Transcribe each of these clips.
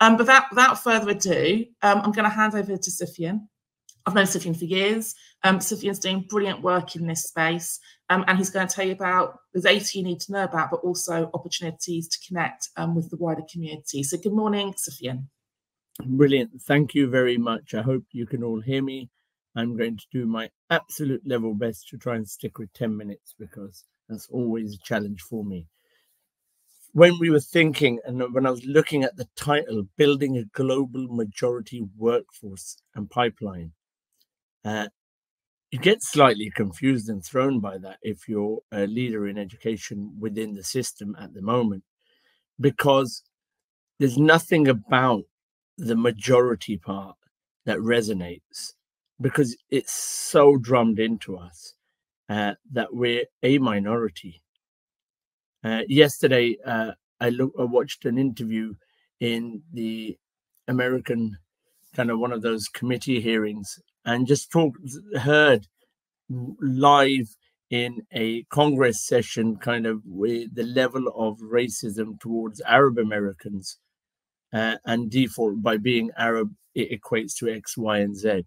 Um, but without, without further ado, um, I'm going to hand over to Sufian. I've known Sufian for years. Um, Sufian's doing brilliant work in this space, um, and he's going to tell you about the data you need to know about, but also opportunities to connect um, with the wider community. So, good morning, Sufyan. Brilliant. Thank you very much. I hope you can all hear me. I'm going to do my absolute level best to try and stick with 10 minutes because that's always a challenge for me. When we were thinking, and when I was looking at the title, Building a Global Majority Workforce and Pipeline, uh, you get slightly confused and thrown by that if you're a leader in education within the system at the moment, because there's nothing about the majority part that resonates because it's so drummed into us uh, that we're a minority. Uh, yesterday, uh, I, look, I watched an interview in the American kind of one of those committee hearings and just talked, heard live in a Congress session, kind of with the level of racism towards Arab Americans uh, and default by being Arab, it equates to X, Y, and Z.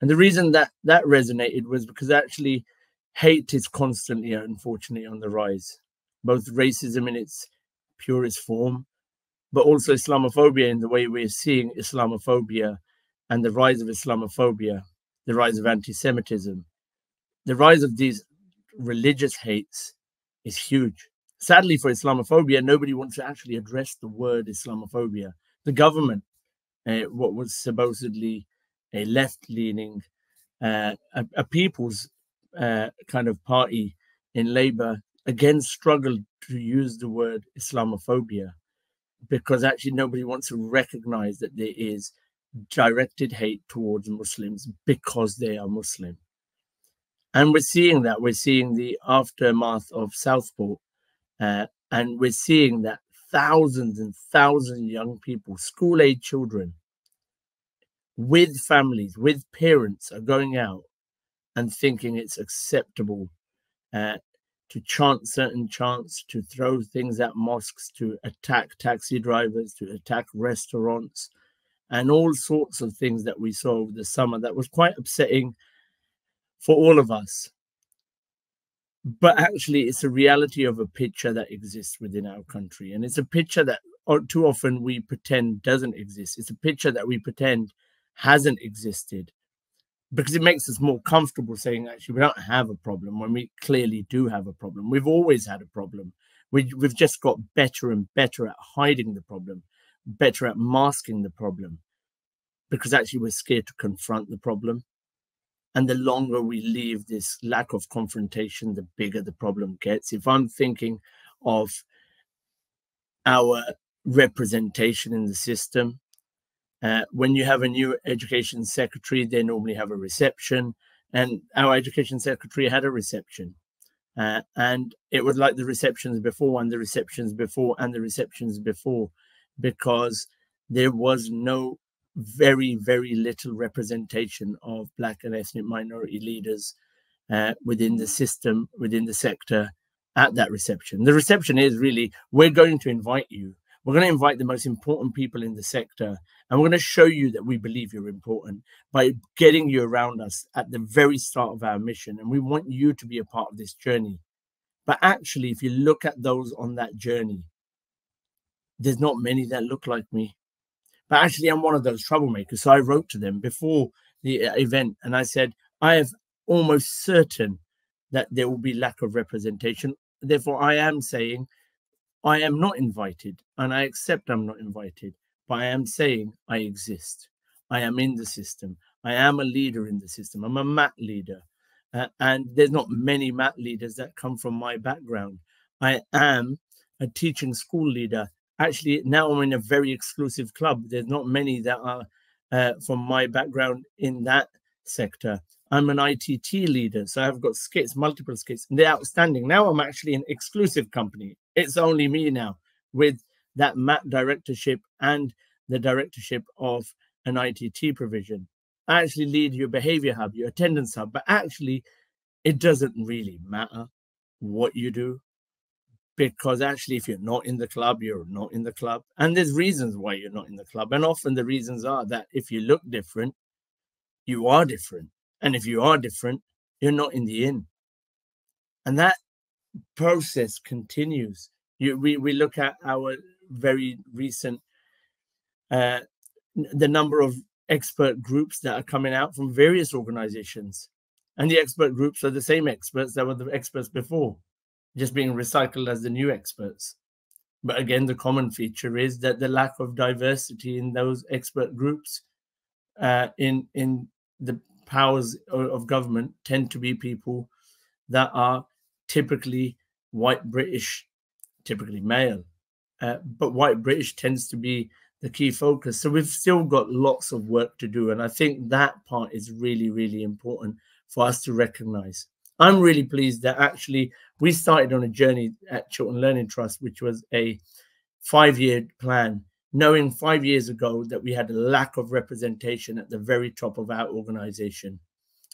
And the reason that that resonated was because actually hate is constantly, unfortunately, on the rise, both racism in its purest form, but also Islamophobia in the way we're seeing Islamophobia and the rise of Islamophobia, the rise of anti Semitism, the rise of these religious hates is huge. Sadly, for Islamophobia, nobody wants to actually address the word Islamophobia. The government, uh, what was supposedly a left-leaning, uh, a, a, people's uh, kind of party in Labour, again struggled to use the word Islamophobia because actually nobody wants to recognize that there is directed hate towards Muslims because they are Muslim. And we're seeing that. We're seeing the aftermath of Southport. Uh, and we're seeing that thousands and thousands of young people, school age children, with families, with parents, are going out and thinking it's acceptable uh, to chant certain chants, to throw things at mosques, to attack taxi drivers, to attack restaurants, and all sorts of things that we saw over the summer that was quite upsetting for all of us. But actually, it's a reality of a picture that exists within our country. And it's a picture that too often we pretend doesn't exist. It's a picture that we pretend hasn't existed because it makes us more comfortable saying actually we don't have a problem when we clearly do have a problem. We've always had a problem. We, we've just got better and better at hiding the problem better at masking the problem because actually we're scared to confront the problem. And the longer we leave this lack of confrontation the bigger the problem gets. If i'm thinking of our representation in the system uh, when you have a new education secretary, they normally have a reception, and our education secretary had a reception. Uh, and it was like the receptions before, and the receptions before, and the receptions before, because there was no very, very little representation of Black and ethnic minority leaders uh, within the system, within the sector at that reception. The reception is really, we're going to invite you we're going to invite the most important people in the sector and we're going to show you that we believe you're important by getting you around us at the very start of our mission. And we want you to be a part of this journey. But actually, if you look at those on that journey, there's not many that look like me. But actually, I'm one of those troublemakers. So I wrote to them before the uh, event and I said, I am almost certain that there will be lack of representation. Therefore, I am saying I am not invited, and I accept I'm not invited, but I am saying I exist. I am in the system. I am a leader in the system. I'm a mat leader. Uh, and there's not many mat leaders that come from my background. I am a teaching school leader. Actually, now I'm in a very exclusive club. There's not many that are uh, from my background in that sector. I'm an ITT leader, so I've got SCITTs, multiple SCITTs, and they're outstanding. Now I'm actually an exclusive company. It's only me now with that MAT directorship and the directorship of an ITT provision. I actually lead your behavior hub, your attendance hub, but actually, it doesn't really matter what you do because actually if you're not in the club you're not in the club. And there's reasons why you're not in the club. And often the reasons are that if you look different you are different. And if you are different you're not in the in and that process continues. You, we, we look at our very recent uh, the number of expert groups that are coming out from various organizations and the expert groups are the same experts that were the experts before just being recycled as the new experts. But again, the common feature is that the lack of diversity in those expert groups uh, in in the powers of government tend to be people that are typically white British, typically male. Uh, but white British tends to be the key focus. So we've still got lots of work to do. And I think that part is really, really important for us to recognize. I'm really pleased that actually we started on a journey at Chiltern Learning Trust, which was a five year plan, knowing five years ago that we had a lack of representation at the very top of our organization.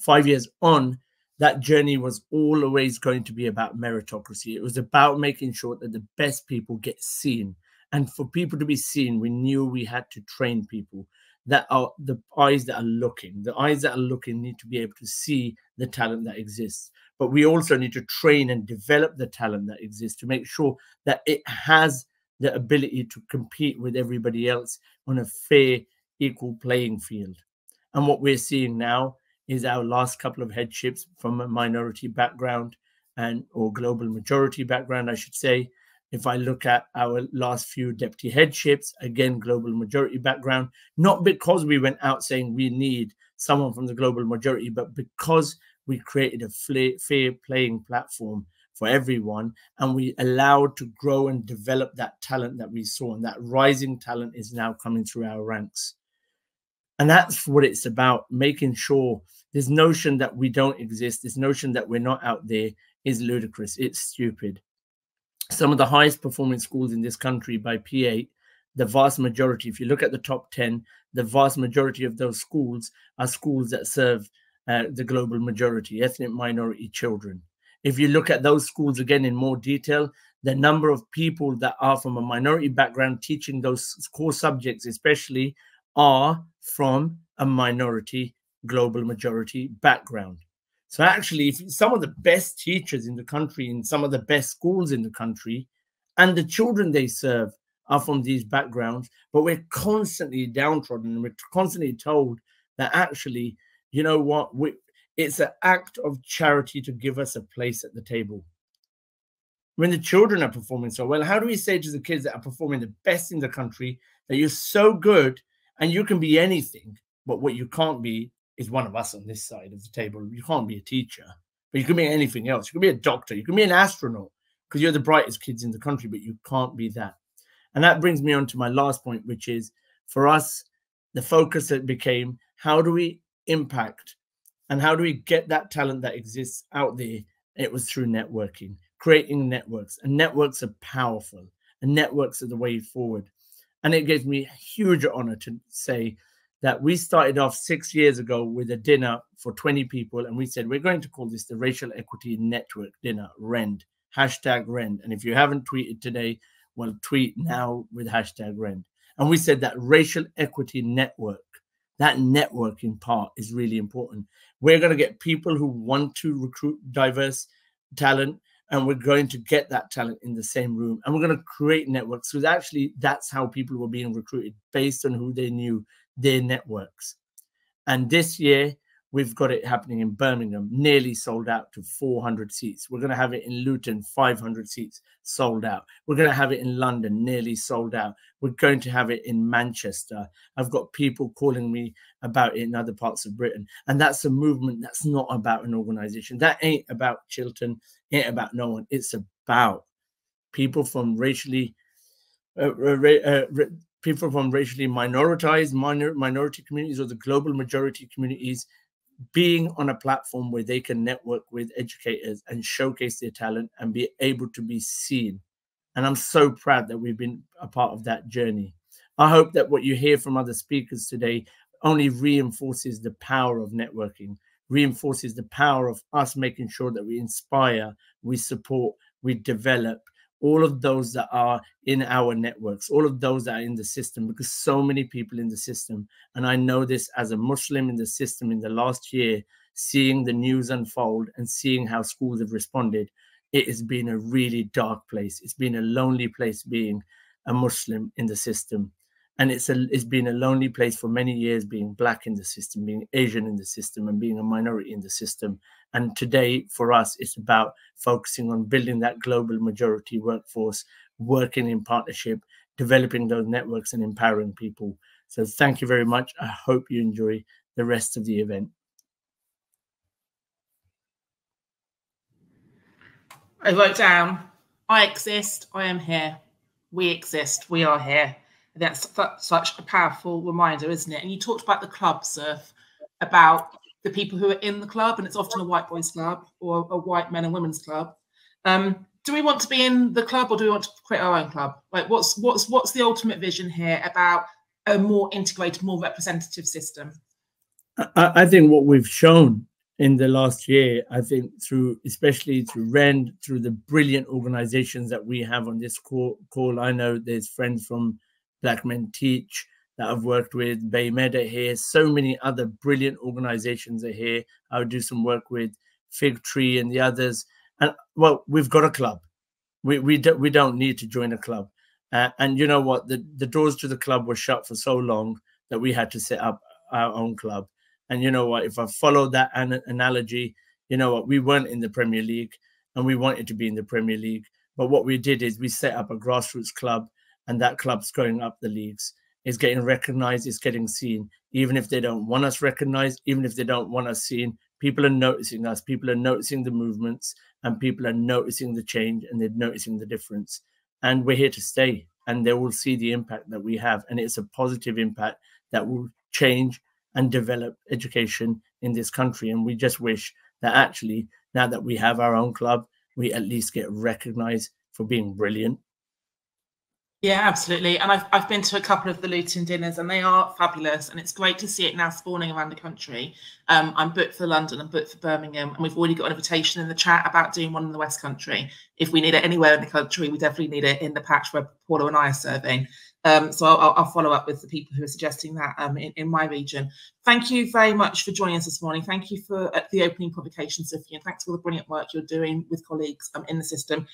Five years on, that journey was always going to be about meritocracy. It was about making sure that the best people get seen. And for people to be seen, we knew we had to train people that are the eyes that are looking. The eyes that are looking need to be able to see the talent that exists. But we also need to train and develop the talent that exists to make sure that it has the ability to compete with everybody else on a fair, equal playing field. And what we're seeing now is our last couple of headships from a minority background and or global majority background, I should say, if I look at our last few deputy headships, again, global majority background, not because we went out saying we need someone from the global majority, but because we created a fair playing platform for everyone and we allowed to grow and develop that talent that we saw. And that rising talent is now coming through our ranks. And that's what it's about making sure this notion that we don't exist, this notion that we're not out there is ludicrous. It's stupid some of the highest performing schools in this country by P8, the vast majority, if you look at the top 10, the vast majority of those schools are schools that serve uh, the global majority, ethnic minority children. If you look at those schools again in more detail, the number of people that are from a minority background teaching those core subjects, especially, are from a minority global majority background. So actually, some of the best teachers in the country, in some of the best schools in the country, and the children they serve are from these backgrounds, but we're constantly downtrodden and we're constantly told that actually, you know what, we, it's an act of charity to give us a place at the table. When the children are performing so well, how do we say to the kids that are performing the best in the country that you're so good and you can be anything, but what you can't be is one of us on this side of the table. You can't be a teacher, but you can be anything else. You can be a doctor, you can be an astronaut because you're the brightest kids in the country, but you can't be that. And that brings me on to my last point, which is for us, the focus that became how do we impact and how do we get that talent that exists out there? It was through networking, creating networks, and networks are powerful, and networks are the way forward. And it gives me a huge honor to say that we started off six years ago with a dinner for 20 people. And we said, we're going to call this the Racial Equity Network Dinner, REND, hashtag REND. And if you haven't tweeted today, well, tweet now with hashtag REND. And we said that Racial Equity Network, that networking part is really important. We're going to get people who want to recruit diverse talent and we're going to get that talent in the same room and we're going to create networks because actually that's how people were being recruited based on who they knew their networks. And this year, we've got it happening in Birmingham, nearly sold out to 400 seats. We're going to have it in Luton, 500 seats sold out. We're going to have it in London, nearly sold out. We're going to have it in Manchester. I've got people calling me about it in other parts of Britain. And that's a movement that's not about an organization. That ain't about Chiltern, ain't about no one. It's about people from racially. Uh, uh, uh, people from racially minoritized minor, minority communities or the global majority communities being on a platform where they can network with educators and showcase their talent and be able to be seen. And I'm so proud that we've been a part of that journey. I hope that what you hear from other speakers today only reinforces the power of networking, reinforces the power of us making sure that we inspire, we support, we develop, all of those that are in our networks, all of those that are in the system, because so many people in the system. And I know this as a Muslim in the system in the last year, seeing the news unfold and seeing how schools have responded. It has been a really dark place. It's been a lonely place being a Muslim in the system and it's a it's been a lonely place for many years being black in the system being asian in the system and being a minority in the system. And today for us it's about focusing on building that global majority workforce working in partnership developing those networks and empowering people. So thank you very much. I hope you enjoy the rest of the event. I wrote down. I exist. I am here. We exist. We are here that's such a powerful reminder, isn't it? And you talked about the club, Surf, about the people who are in the club, and it's often a white boys club or a white men and women's club. Um, do we want to be in the club, or do we want to create our own club? Like, what's what's what's the ultimate vision here about a more integrated, more representative system? I, I think what we've shown in the last year, I think through especially through REND, through the brilliant organizations that we have on this call, call I know there's friends from Black Men Teach that I've worked with, are here. So many other brilliant organizations are here. I would do some work with Fig Tree and the others. And well, we've got a club. We we don't we don't need to join a club. Uh, and you know what? The the doors to the club were shut for so long that we had to set up our own club. And you know what? If I follow that an- analogy, you know what? We weren't in the Premier League, and we wanted to be in the Premier League. But what we did is we set up a grassroots club and that club's going up the leagues. It's getting recognized, it's getting seen. Even if they don't want us recognized, even if they don't want us seen, people are noticing us. People are noticing the movements, and people are noticing the change, and they're noticing the difference. And we're here to stay, and they will see the impact that we have, and it's a positive impact that will change and develop education in this country. And we just wish that actually, now that we have our own club, we at least get recognized for being brilliant yeah, absolutely. And I've, I've been to a couple of the Luton dinners and they are fabulous. And it's great to see it now spawning around the country. Um, I'm booked for London, I'm booked for Birmingham, and we've already got an invitation in the chat about doing one in the West Country. If we need it anywhere in the country, we definitely need it in the patch where Paula and I are serving. Um, so I'll, I'll, follow up with the people who are suggesting that um, in, in, my region. Thank you very much for joining us this morning. Thank you for uh, the opening provocation, Sophie, and thanks for all the brilliant work you're doing with colleagues um, in the system.